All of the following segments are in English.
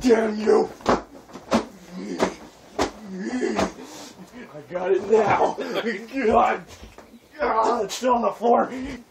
Damn you! I got it now. God. Ah, it's still on the floor. Did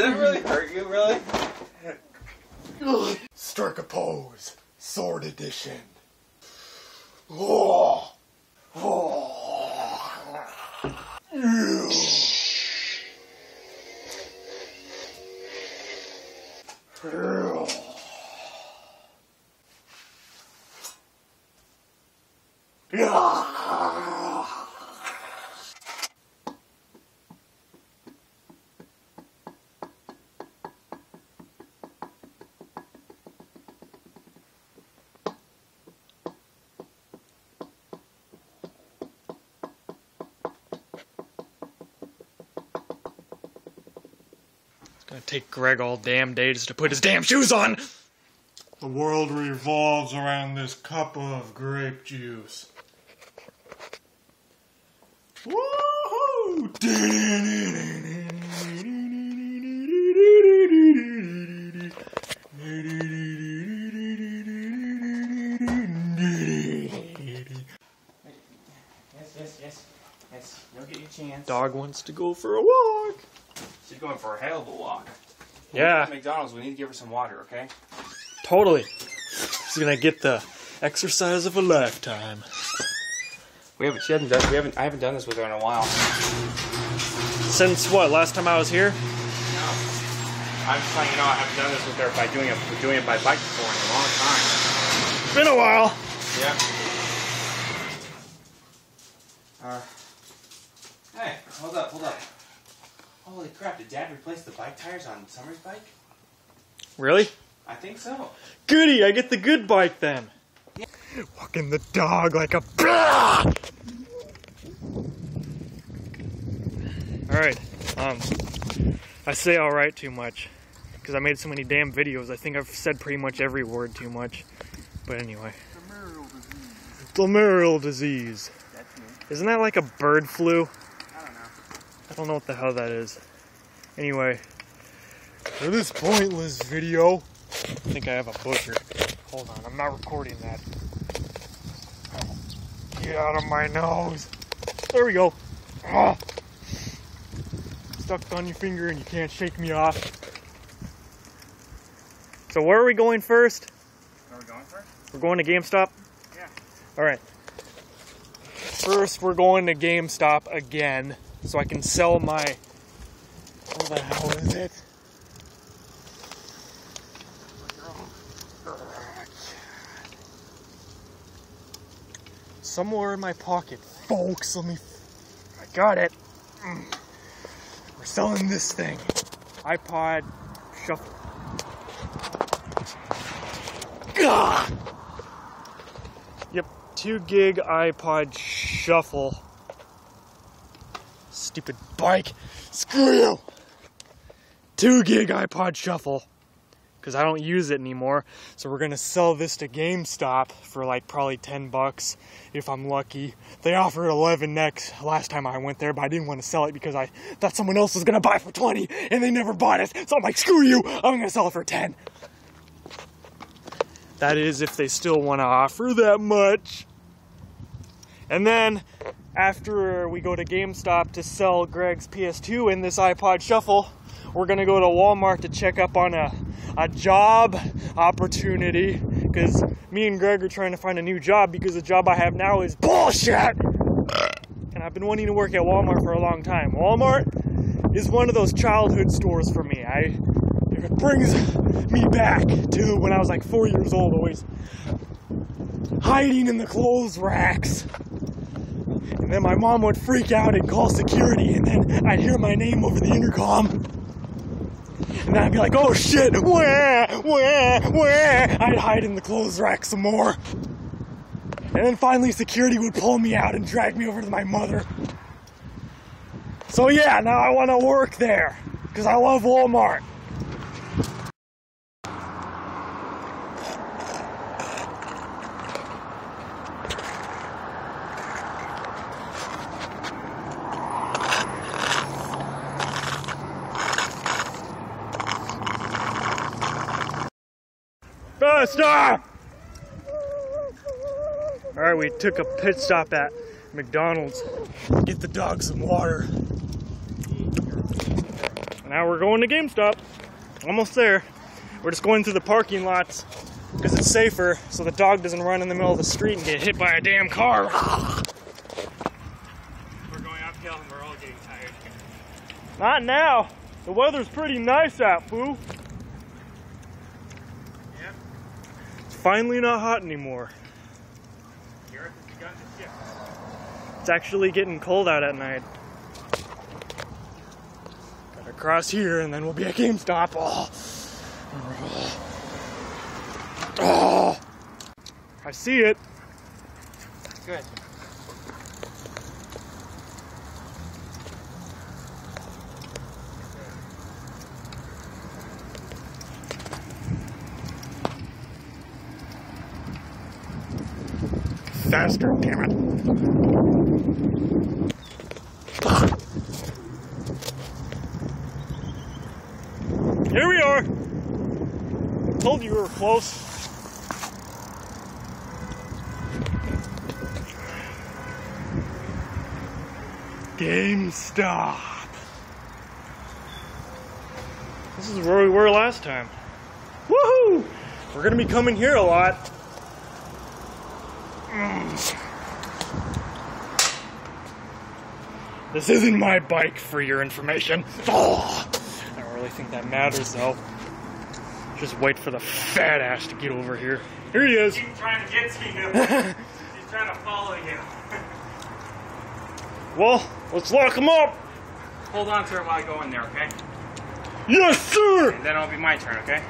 it really hurt you, really? Strike a pose. Sword edition. Oh. Oh. Gonna take Greg all damn day just to put his damn shoes on. The world revolves around this cup of grape juice. Woohoo! Yes, yes, yes. Yes, you'll get your chance. Dog wants to go for a walk. She's going for a hell of a walk. Yeah, At McDonald's, we need to give her some water, okay? totally. She's gonna get the exercise of a lifetime. We haven't. She hasn't done. We haven't. I haven't done this with her in a while. Since what? Last time I was here? No. I'm just letting you know I haven't done this with her by doing it. Doing it by bike before in a long time. It's Been a while. Yeah. Uh. Hey, hold up, hold up. Holy crap! Did Dad replace the bike tires on Summer's bike? Really? I think so. Goody, I get the good bike then. Yeah. Walking the dog like a. Alright, um, I say alright too much. Because I made so many damn videos, I think I've said pretty much every word too much. But anyway. Glomerular disease. That's me. Isn't that like a bird flu? I don't know. I don't know what the hell that is. Anyway, For this pointless video, I think I have a butcher. Hold on, I'm not recording that. get out of my nose. There we go. Ah. Stuck on your finger and you can't shake me off. So where are we going first? Are we going first? We're going to GameStop? Yeah. Alright. First we're going to GameStop again so I can sell my what the hell is it? Somewhere in my pocket, folks. Let me. I got it. We're selling this thing. iPod Shuffle. Gah! Yep, two gig iPod Shuffle. Stupid bike. Screw you. Two gig iPod Shuffle. Because I don't use it anymore. So we're gonna sell this to GameStop for like probably 10 bucks if I'm lucky. They offered 11 next last time I went there, but I didn't want to sell it because I thought someone else was gonna buy for 20 and they never bought it. So I'm like, screw you, I'm gonna sell it for 10. That is if they still want to offer that much. And then after we go to GameStop to sell Greg's PS2 and this iPod Shuffle, we're gonna go to Walmart to check up on a a job opportunity because me and Greg are trying to find a new job because the job I have now is bullshit. And I've been wanting to work at Walmart for a long time. Walmart is one of those childhood stores for me. I it brings me back to when I was like four years old, always hiding in the clothes racks. And then my mom would freak out and call security, and then I'd hear my name over the intercom. And I'd be like, oh shit, where, where, where? I'd hide in the clothes rack some more. And then finally, security would pull me out and drag me over to my mother. So yeah, now I want to work there because I love Walmart. Fiesta! Alright, we took a pit stop at McDonald's. Get the dog some water. Now we're going to GameStop. Almost there. We're just going through the parking lots because it's safer so the dog doesn't run in the middle of the street and get hit by a damn car. We're going uphill and we're all getting tired. Not now. The weather's pretty nice out, Foo. Yep. It's finally not hot anymore. It's actually getting cold out at night. Gotta cross here and then we'll be at GameStop. Oh. Oh. oh. I see it. Good. Faster, damn it. Here we are. Told you we were close. GameStop. This is where we were last time. Woohoo! We're gonna be coming here a lot. This isn't my bike, for your information. Oh, I don't really think that matters, though. Just wait for the fat ass to get over here. Here he is. He's trying to get to you. He's trying to follow you. Well, let's lock him up. Hold on to it while I go in there, okay? Yes, sir. And then it'll be my turn, okay?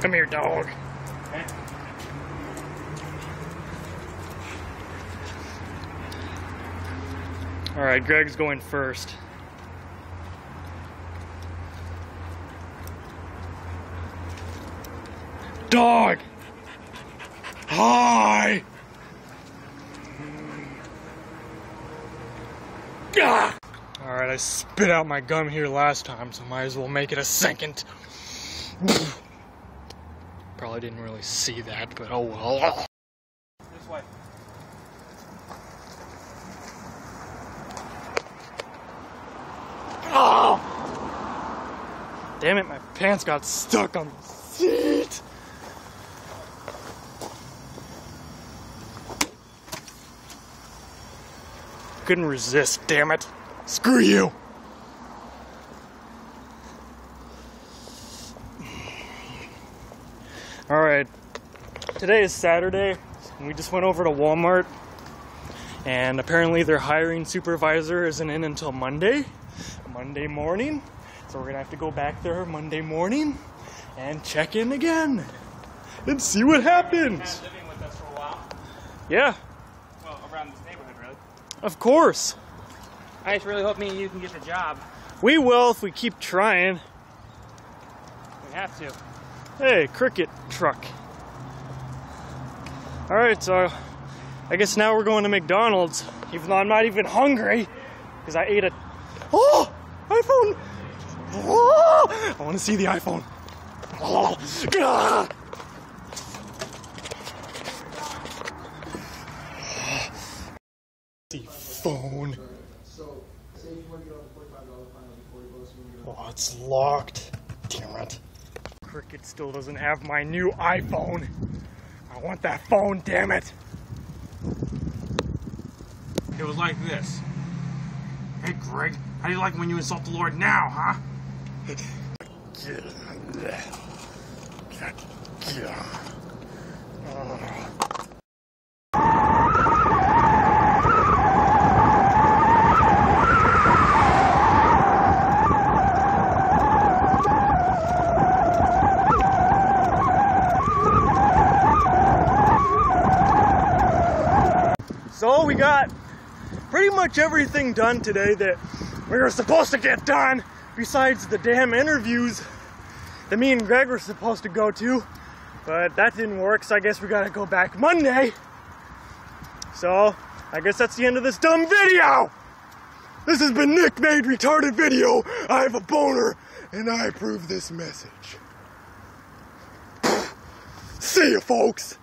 Come here, dog. Okay. All right, Greg's going first. Dog. Hi. Ah! All right, I spit out my gum here last time, so might as well make it a second. Probably didn't really see that, but oh well. This way. Oh! Damn it, my pants got stuck on the seat. Couldn't resist, damn it. Screw you. All right. Today is Saturday, and we just went over to Walmart. And apparently, their hiring supervisor isn't in until Monday. Monday morning. So we're gonna have to go back there Monday morning and check in again and see what happens. Kind of living with us for a while. Yeah, Well, around this neighborhood, really. of course. I just really hope me and you can get the job. We will if we keep trying. We have to. Hey, cricket truck. All right, so I guess now we're going to McDonald's, even though I'm not even hungry because I ate a. Oh, iPhone! I want to see the iPhone. The phone. Oh, it's locked. Damn it. Cricket still doesn't have my new iPhone. I want that phone, damn it. It was like this. Hey, Greg, how do you like when you insult the Lord now, huh? So we got pretty much everything done today that we were supposed to get done, besides the damn interviews that me and Greg were supposed to go to. But that didn't work, so I guess we gotta go back Monday. So, I guess that's the end of this dumb video! This has been Nick Made Retarded Video. I have a boner, and I approve this message. See you, folks.